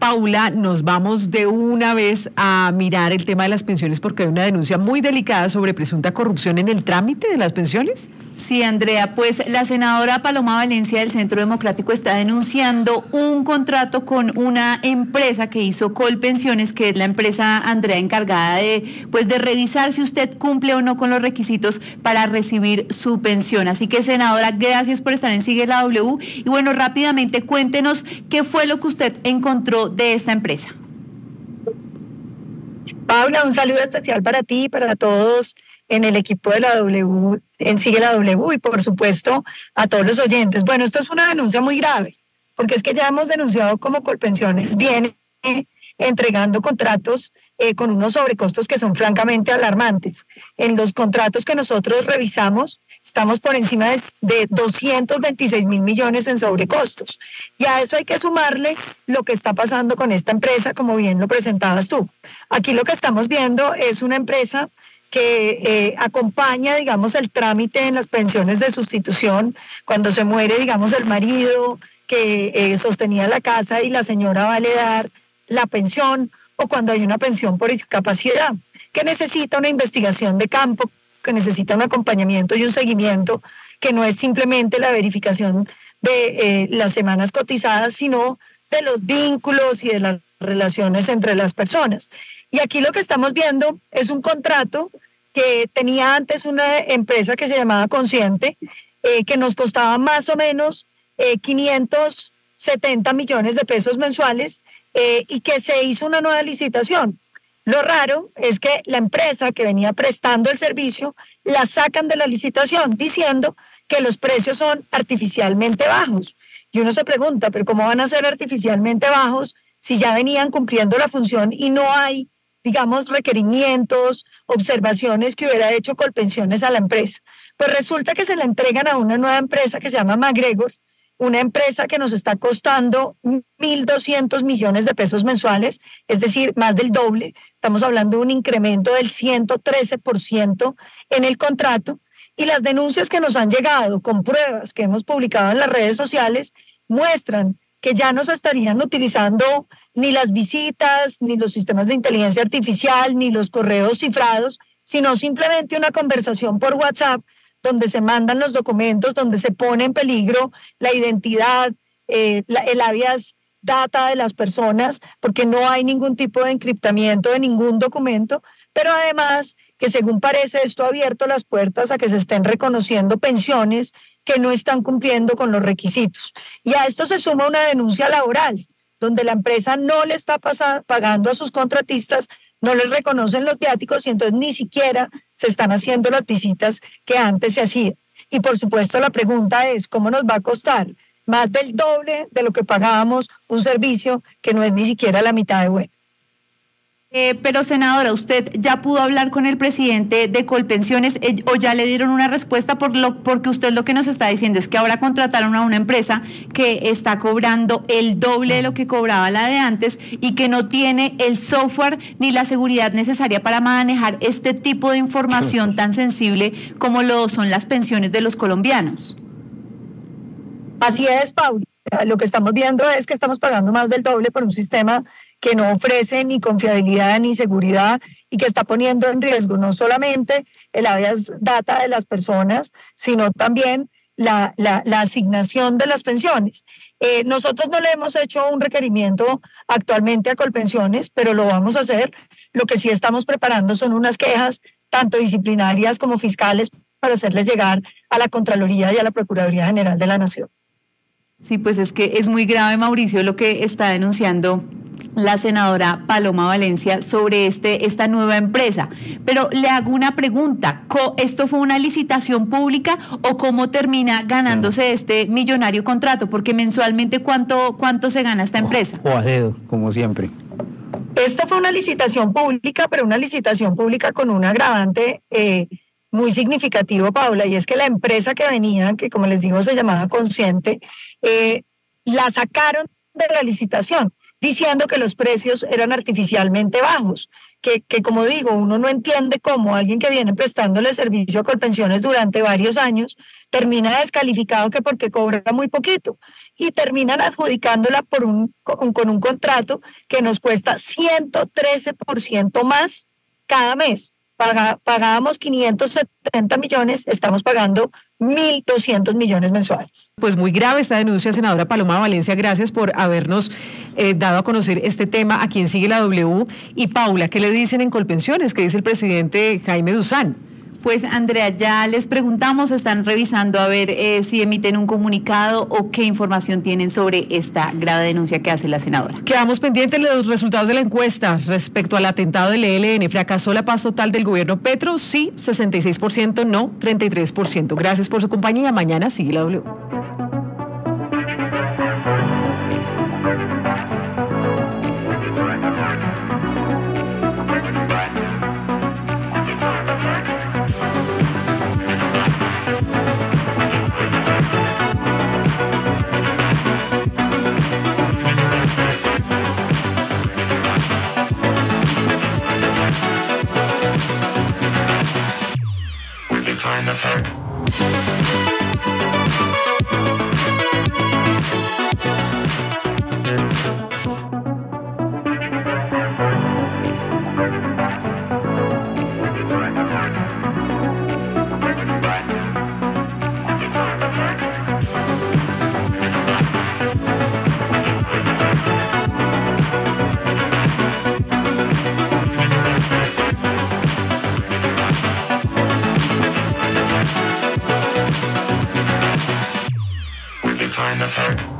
Paula, nos vamos de una vez a mirar el tema de las pensiones porque hay una denuncia muy delicada sobre presunta corrupción en el trámite de las pensiones. Sí, Andrea, pues la senadora Paloma Valencia del Centro Democrático está denunciando un contrato con una empresa que hizo Colpensiones, que es la empresa Andrea encargada de pues de revisar si usted cumple o no con los requisitos para recibir su pensión. Así que senadora, gracias por estar en Sigue la W y bueno, rápidamente cuéntenos qué fue lo que usted encontró de esta empresa. Paula, un saludo especial para ti y para todos en el equipo de la W, en Sigue la W y por supuesto a todos los oyentes. Bueno, esto es una denuncia muy grave, porque es que ya hemos denunciado como Colpensiones viene entregando contratos eh, con unos sobrecostos que son francamente alarmantes. En los contratos que nosotros revisamos, estamos por encima de, de 226 mil millones en sobrecostos. Y a eso hay que sumarle lo que está pasando con esta empresa, como bien lo presentabas tú. Aquí lo que estamos viendo es una empresa que eh, acompaña, digamos, el trámite en las pensiones de sustitución cuando se muere, digamos, el marido que eh, sostenía la casa y la señora va a dar la pensión o cuando hay una pensión por discapacidad, que necesita una investigación de campo, que necesita un acompañamiento y un seguimiento, que no es simplemente la verificación de eh, las semanas cotizadas, sino de los vínculos y de las relaciones entre las personas. Y aquí lo que estamos viendo es un contrato que tenía antes una empresa que se llamaba Consciente, eh, que nos costaba más o menos 570 eh, millones de pesos mensuales eh, y que se hizo una nueva licitación. Lo raro es que la empresa que venía prestando el servicio la sacan de la licitación diciendo que los precios son artificialmente bajos. Y uno se pregunta, pero ¿cómo van a ser artificialmente bajos si ya venían cumpliendo la función y no hay digamos, requerimientos, observaciones que hubiera hecho Colpensiones a la empresa. Pues resulta que se la entregan a una nueva empresa que se llama MacGregor, una empresa que nos está costando 1.200 millones de pesos mensuales, es decir, más del doble. Estamos hablando de un incremento del 113% en el contrato. Y las denuncias que nos han llegado con pruebas que hemos publicado en las redes sociales muestran que ya no se estarían utilizando ni las visitas, ni los sistemas de inteligencia artificial, ni los correos cifrados, sino simplemente una conversación por WhatsApp donde se mandan los documentos, donde se pone en peligro la identidad, eh, el habeas data de las personas, porque no hay ningún tipo de encriptamiento de ningún documento, pero además que según parece esto ha abierto las puertas a que se estén reconociendo pensiones que no están cumpliendo con los requisitos. Y a esto se suma una denuncia laboral, donde la empresa no le está pagando a sus contratistas, no les reconocen los viáticos y entonces ni siquiera se están haciendo las visitas que antes se hacían. Y por supuesto la pregunta es, ¿cómo nos va a costar? Más del doble de lo que pagábamos un servicio que no es ni siquiera la mitad de bueno. Eh, pero senadora, ¿usted ya pudo hablar con el presidente de Colpensiones eh, o ya le dieron una respuesta por lo, porque usted lo que nos está diciendo es que ahora contrataron a una empresa que está cobrando el doble de lo que cobraba la de antes y que no tiene el software ni la seguridad necesaria para manejar este tipo de información tan sensible como lo son las pensiones de los colombianos? Así es, Paul. Lo que estamos viendo es que estamos pagando más del doble por un sistema que no ofrece ni confiabilidad ni seguridad y que está poniendo en riesgo no solamente el habeas data de las personas, sino también la, la, asignación de las pensiones. Eh, nosotros no le hemos hecho un requerimiento actualmente a Colpensiones, pero lo vamos a hacer. Lo que sí estamos preparando son unas quejas, tanto disciplinarias como fiscales, para hacerles llegar a la Contraloría y a la Procuraduría General de la Nación. Sí, pues es que es muy grave, Mauricio, lo que está denunciando la senadora Paloma Valencia sobre este, esta nueva empresa. Pero le hago una pregunta, ¿esto fue una licitación pública o cómo termina ganándose este millonario contrato? Porque mensualmente, ¿cuánto, cuánto se gana esta empresa? O, a dedo, como siempre. Esto fue una licitación pública, pero una licitación pública con un agravante eh, muy significativo, Paula, y es que la empresa que venía, que como les digo se llamaba Consciente, eh, la sacaron de la licitación diciendo que los precios eran artificialmente bajos, que, que como digo, uno no entiende cómo alguien que viene prestándole servicio a Colpensiones durante varios años termina descalificado que porque cobra muy poquito y terminan adjudicándola por un, con, un contrato que nos cuesta 113% más cada mes. Pagábamos 570 millones, estamos pagando 1.200 millones mensuales. Pues muy grave esta denuncia, senadora Paloma Valencia. Gracias por habernos eh, dado a conocer este tema a quien sigue la W. Y Paula, ¿qué le dicen en Colpensiones? ¿Qué dice el presidente Jaime Duzán? Pues Andrea, ya les preguntamos, están revisando a ver eh, si emiten un comunicado o qué información tienen sobre esta grave denuncia que hace la senadora. Quedamos pendientes de los resultados de la encuesta respecto al atentado del ELN. ¿Fracasó la paz total del gobierno Petro? Sí, 66%, no, 33%. Gracias por su compañía. Mañana sigue la W. time attack. Attack.